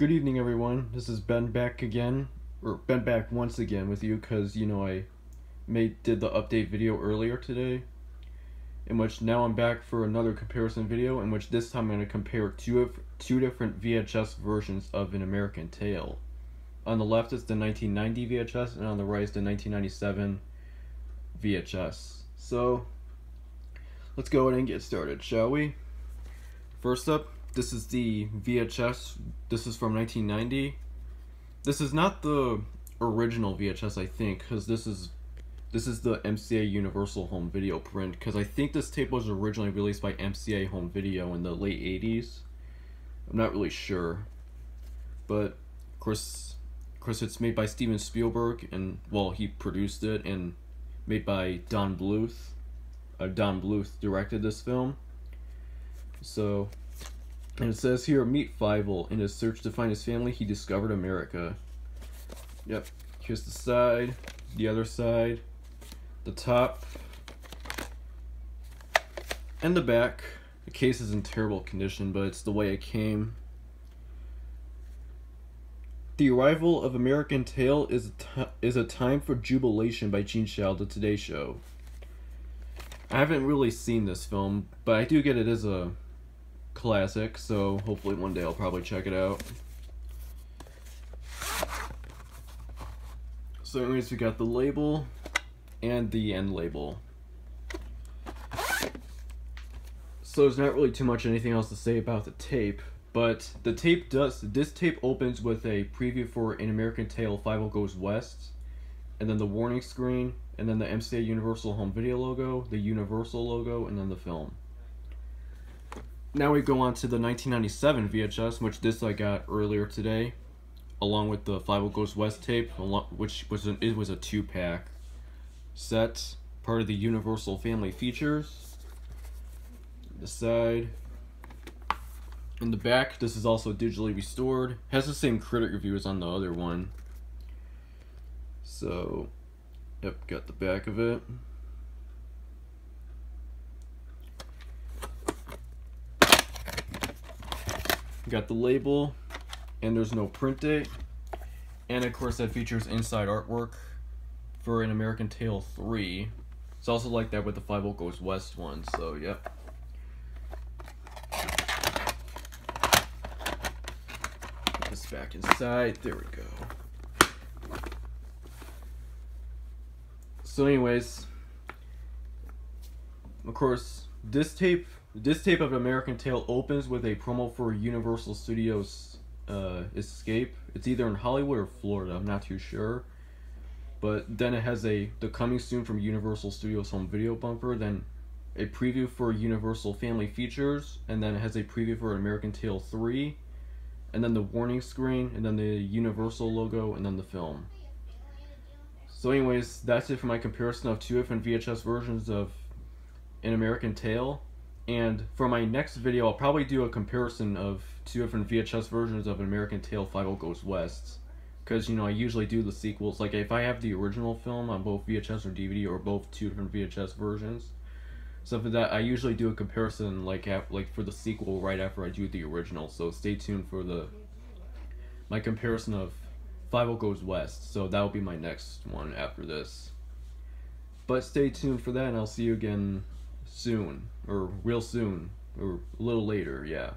Good evening, everyone. This is Ben back again, or Ben back once again with you, cause you know I made did the update video earlier today, in which now I'm back for another comparison video, in which this time I'm gonna compare two of two different VHS versions of An American Tail. On the left is the 1990 VHS, and on the right is the 1997 VHS. So let's go ahead and get started, shall we? First up, this is the VHS. This is from 1990. This is not the original VHS, I think, because this is this is the MCA Universal Home Video print. Because I think this tape was originally released by MCA Home Video in the late 80s. I'm not really sure, but of course, of course, it's made by Steven Spielberg, and well, he produced it, and made by Don Bluth. Uh, Don Bluth directed this film. So and it says here, meet Fievel. In his search to find his family, he discovered America. Yep. Here's the side, the other side, the top, and the back. The case is in terrible condition, but it's the way it came. The arrival of American Tail is a, is a time for jubilation by Gene Shalit, The Today Show. I haven't really seen this film, but I do get it as a classic, so hopefully one day I'll probably check it out. So anyways, we got the label and the end label. So there's not really too much anything else to say about the tape, but the tape does, this tape opens with a preview for An American Tail Fievel Goes West, and then the warning screen, and then the MCA Universal Home Video logo, the Universal logo, and then the film now we go on to the 1997 VHS, which this I got earlier today, along with the Fievel Goes West tape, which was an, it was a two pack set, part of the Universal Family Features. The side. In the back, this is also digitally restored. Has the same critic review as on the other one. So, yep, got the back of it. Got the label, and there's no print date. And of course that features inside artwork for an American Tail 3. It's also like that with the Fievel Goes West one, so yep. Put this back inside, there we go. So anyways, of course, this tape this tape of American Tail opens with a promo for Universal Studios uh, Escape. It's either in Hollywood or Florida. I'm not too sure. But then it has a the coming soon from Universal Studios home video bumper. Then a preview for Universal Family Features, and then it has a preview for American Tail 3, and then the warning screen, and then the Universal logo, and then the film. So anyways, that's it for my comparison of two different VHS versions of An American Tail. And for my next video, I'll probably do a comparison of two different VHS versions of An American Tail Fievel Goes West. Because, you know, I usually do the sequels. Like, if I have the original film on both VHS or DVD, or both two different VHS versions, so for that, I usually do a comparison, like, like for the sequel right after I do the original. So stay tuned for the my comparison of Fievel Goes West. So that will be my next one after this. But stay tuned for that, and I'll see you again soon, or real soon, or a little later, yeah.